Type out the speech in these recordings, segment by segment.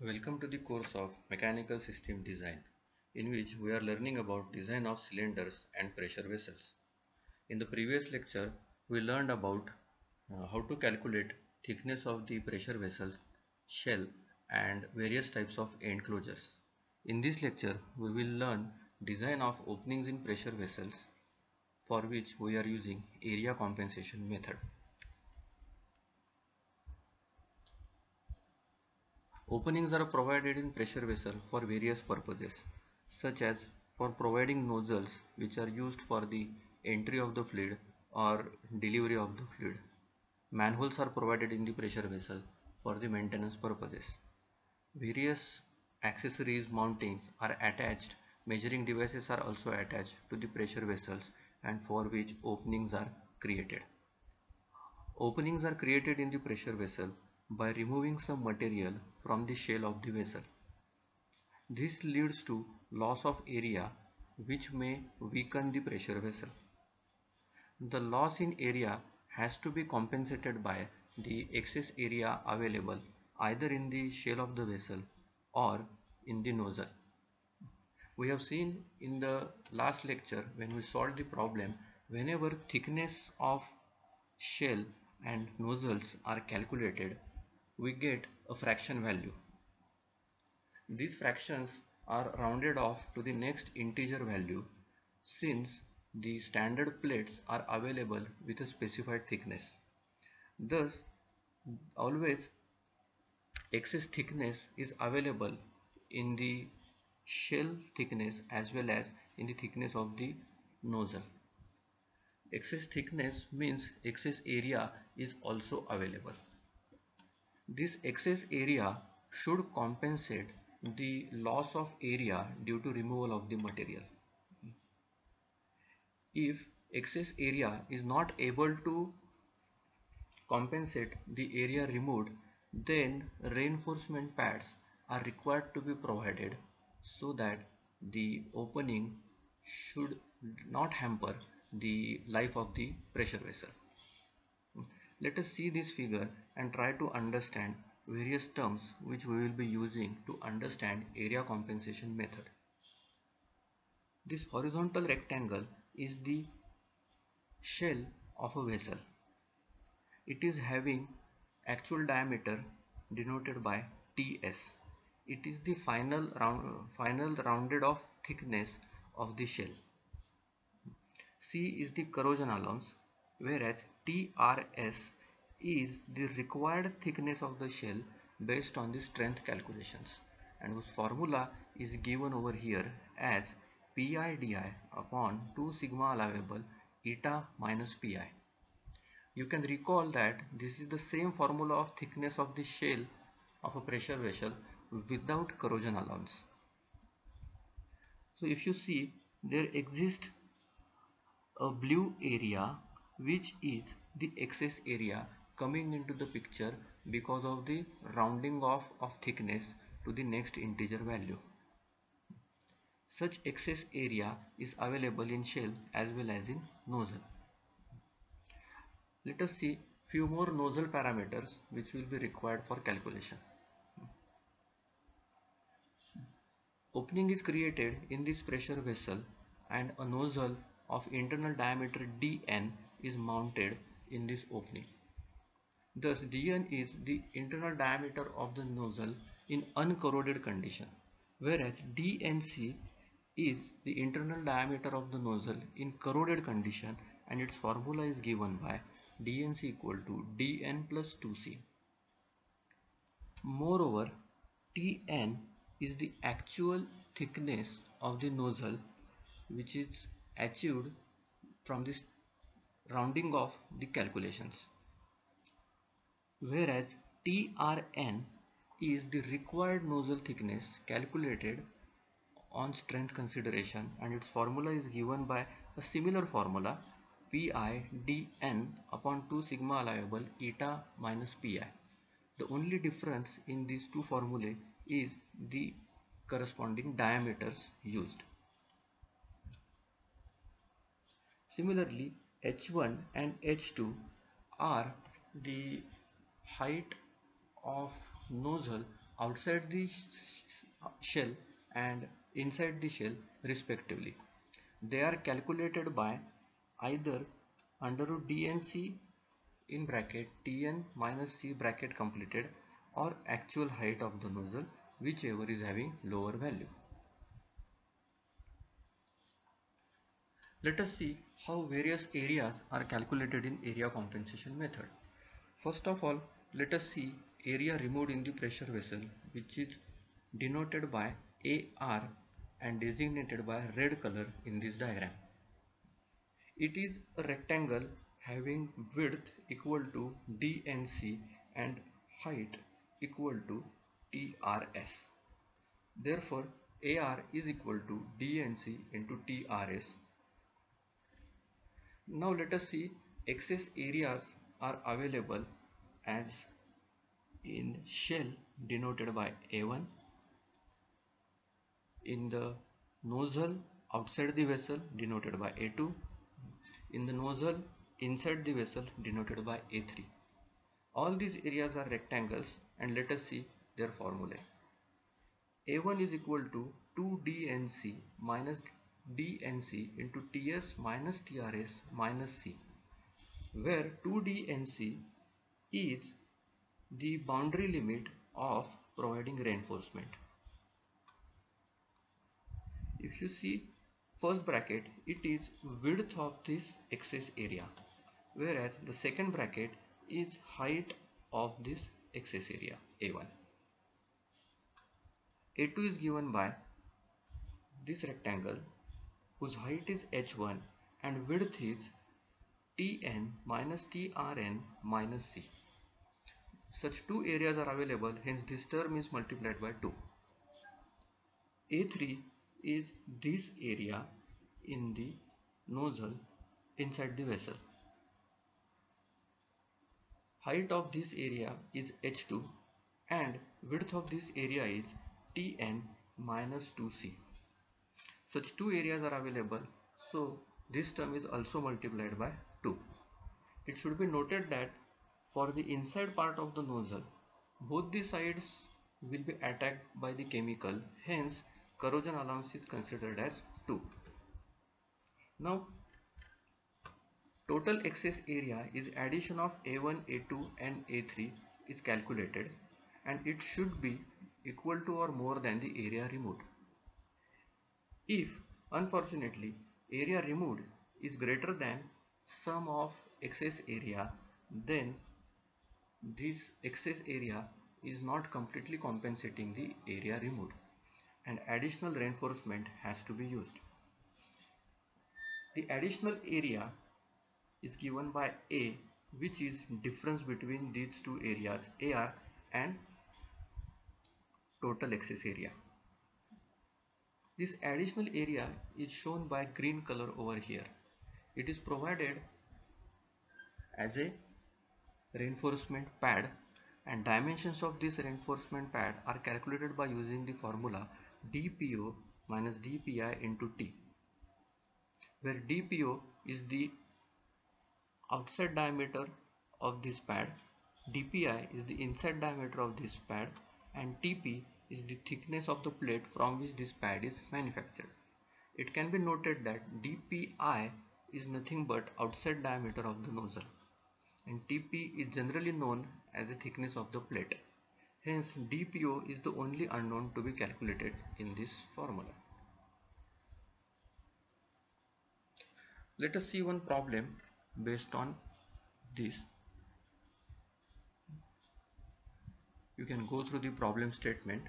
Welcome to the course of Mechanical System Design in which we are learning about design of cylinders and pressure vessels. In the previous lecture we learned about uh, how to calculate thickness of the pressure vessels, shell and various types of end closures. In this lecture we will learn design of openings in pressure vessels for which we are using area compensation method. Openings are provided in pressure vessel for various purposes such as for providing nozzles which are used for the entry of the fluid or delivery of the fluid. Manholes are provided in the pressure vessel for the maintenance purposes. Various accessories mountings are attached measuring devices are also attached to the pressure vessels and for which openings are created. Openings are created in the pressure vessel by removing some material from the shell of the vessel. This leads to loss of area which may weaken the pressure vessel. The loss in area has to be compensated by the excess area available either in the shell of the vessel or in the nozzle. We have seen in the last lecture when we solved the problem whenever thickness of shell and nozzles are calculated we get a fraction value. These fractions are rounded off to the next integer value since the standard plates are available with a specified thickness. Thus, always excess thickness is available in the shell thickness as well as in the thickness of the nozzle. Excess thickness means excess area is also available. This excess area should compensate the loss of area due to removal of the material. If excess area is not able to compensate the area removed, then reinforcement pads are required to be provided so that the opening should not hamper the life of the pressure vessel. Let us see this figure and try to understand various terms which we will be using to understand area compensation method. This horizontal rectangle is the shell of a vessel. It is having actual diameter denoted by TS. It is the final round, final rounded off thickness of the shell. C is the corrosion allowance whereas TRS is the required thickness of the shell based on the strength calculations and whose formula is given over here as pi di upon 2 sigma allowable eta minus pi. You can recall that this is the same formula of thickness of the shell of a pressure vessel without corrosion allowance. So if you see there exists a blue area which is the excess area coming into the picture because of the rounding off of thickness to the next integer value. Such excess area is available in shell as well as in nozzle. Let us see few more nozzle parameters which will be required for calculation. Opening is created in this pressure vessel and a nozzle of internal diameter dn is mounted in this opening. Thus dn is the internal diameter of the nozzle in uncorroded condition whereas dnc is the internal diameter of the nozzle in corroded condition and its formula is given by dnc equal to dn plus 2c. Moreover, Tn is the actual thickness of the nozzle which is achieved from this rounding off the calculations whereas TRN is the required nozzle thickness calculated on strength consideration and its formula is given by a similar formula pi dn upon 2 sigma allowable eta minus pi. The only difference in these two formulae is the corresponding diameters used. Similarly, H1 and H2 are the height of nozzle outside the shell and inside the shell respectively. They are calculated by either under root dnc in bracket tn minus c bracket completed or actual height of the nozzle whichever is having lower value. Let us see how various areas are calculated in area compensation method. First of all, let us see area removed in the pressure vessel which is denoted by AR and designated by red color in this diagram. It is a rectangle having width equal to DNC and height equal to TRS. Therefore, AR is equal to DNC into TRS now let us see excess areas are available as in shell denoted by A1 in the nozzle outside the vessel denoted by A2 in the nozzle inside the vessel denoted by A3 all these areas are rectangles and let us see their formulae. A1 is equal to 2dnc minus dnc into ts minus trs minus c where 2dnc is the boundary limit of providing reinforcement. If you see first bracket it is width of this excess area whereas the second bracket is height of this excess area A1. A2 is given by this rectangle whose height is h1 and width is tn minus trn minus c. Such two areas are available hence this term is multiplied by 2. A3 is this area in the nozzle inside the vessel. Height of this area is h2 and width of this area is tn minus 2c. Such two areas are available so this term is also multiplied by 2. It should be noted that for the inside part of the nozzle both the sides will be attacked by the chemical hence corrosion allowance is considered as 2. Now total excess area is addition of A1, A2 and A3 is calculated and it should be equal to or more than the area removed. If unfortunately area removed is greater than sum of excess area then this excess area is not completely compensating the area removed and additional reinforcement has to be used. The additional area is given by A which is difference between these two areas AR and total excess area. This additional area is shown by green color over here. It is provided as a reinforcement pad and dimensions of this reinforcement pad are calculated by using the formula dpo minus dpi into t where dpo is the outside diameter of this pad dpi is the inside diameter of this pad and tp is the thickness of the plate from which this pad is manufactured. It can be noted that dpi is nothing but outside diameter of the nozzle and Tp is generally known as the thickness of the plate. Hence dpo is the only unknown to be calculated in this formula. Let us see one problem based on this. You can go through the problem statement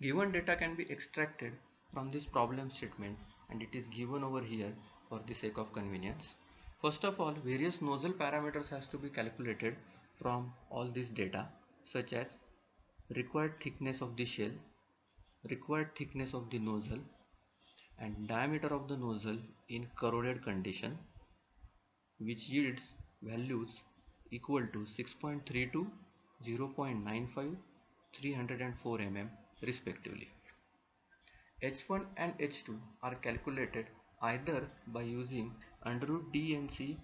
Given data can be extracted from this problem statement and it is given over here for the sake of convenience. First of all, various nozzle parameters has to be calculated from all this data such as required thickness of the shell, required thickness of the nozzle and diameter of the nozzle in corroded condition which yields values equal to 6.32, 0.95, 304 mm respectively. H1 and H2 are calculated either by using under root dnc